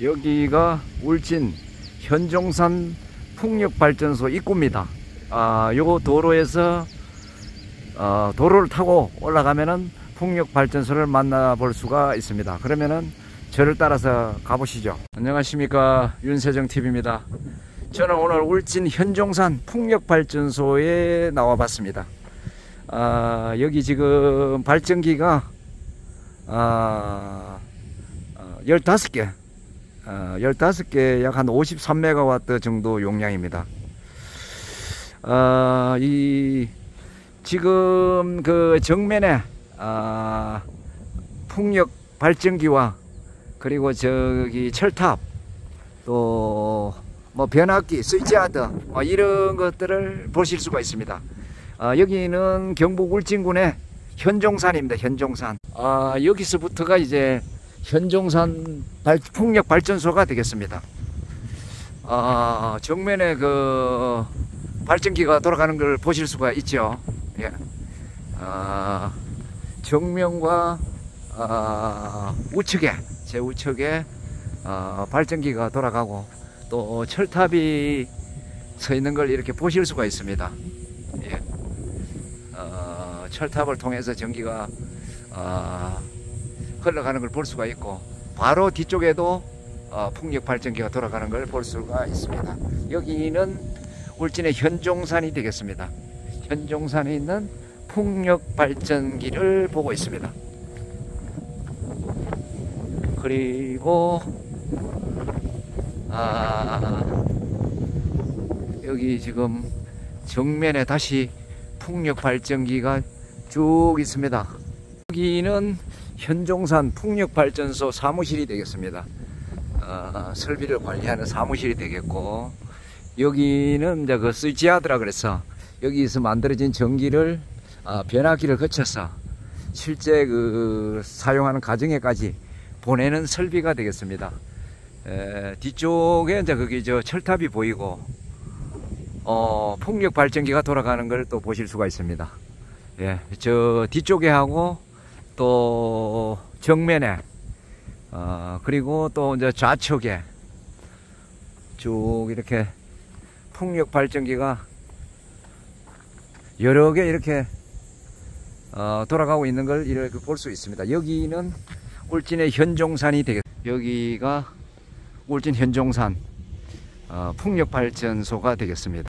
여기가 울진 현종산 풍력발전소 입구입니다. 아, 요 도로에서 어, 도로를 타고 올라가면은 풍력발전소를 만나볼 수가 있습니다. 그러면은 저를 따라서 가보시죠. 안녕하십니까 윤세정 TV입니다. 저는 오늘 울진 현종산 풍력발전소에 나와봤습니다. 아, 여기 지금 발전기가 아, 15개 어, 15개 약 한 53메가와트 정도 용량입니다. 어, 이 지금 그 정면에 아, 풍력 발전기와 그리고 저기 철탑 또 뭐 변압기 스위치하드 뭐 이런 것들을 보실 수가 있습니다. 아, 여기는 경북 울진군의 현종산입니다. 현종산. 아, 여기서부터가 이제 현종산 발, 풍력 발전소가 되겠습니다. 아, 정면에 그 발전기가 돌아가는 걸 보실 수가 있죠. 예. 아, 정면과 아, 우측에 제 우측에 아, 발전기가 돌아가고 또 철탑이 서 있는 걸 이렇게 보실 수가 있습니다. 예. 어, 철탑을 통해서 전기가 어, 흘러가는 걸 볼 수가 있고 바로 뒤쪽에도 어, 풍력 발전기가 돌아가는 걸 볼 수가 있습니다. 여기는 울진의 현종산이 되겠습니다. 현종산에 있는 풍력 발전기를 보고 있습니다. 그리고 아, 여기 지금 정면에 다시 풍력 발전기가 쭉 있습니다. 여기는 현종산 풍력발전소 사무실이 되겠습니다. 어, 설비를 관리하는 사무실이 되겠고 여기는 이제 그 스위치하드라 그래서 여기서 만들어진 전기를 어, 변압기를 거쳐서 실제 그 사용하는 가정에까지 보내는 설비가 되겠습니다. 에, 뒤쪽에 이제 거기 저 철탑이 보이고 어, 풍력 발전기가 돌아가는 걸 또 보실 수가 있습니다. 예, 저 뒤쪽에 하고 또 정면에 어, 그리고 또 이제 좌측에 쭉 이렇게 풍력 발전기가 여러 개 이렇게 어, 돌아가고 있는 걸 이렇게 볼 수 있습니다. 여기는 울진의 현종산이 되겠 여기가 울진 현종산 어, 풍력 발전소가 되겠습니다.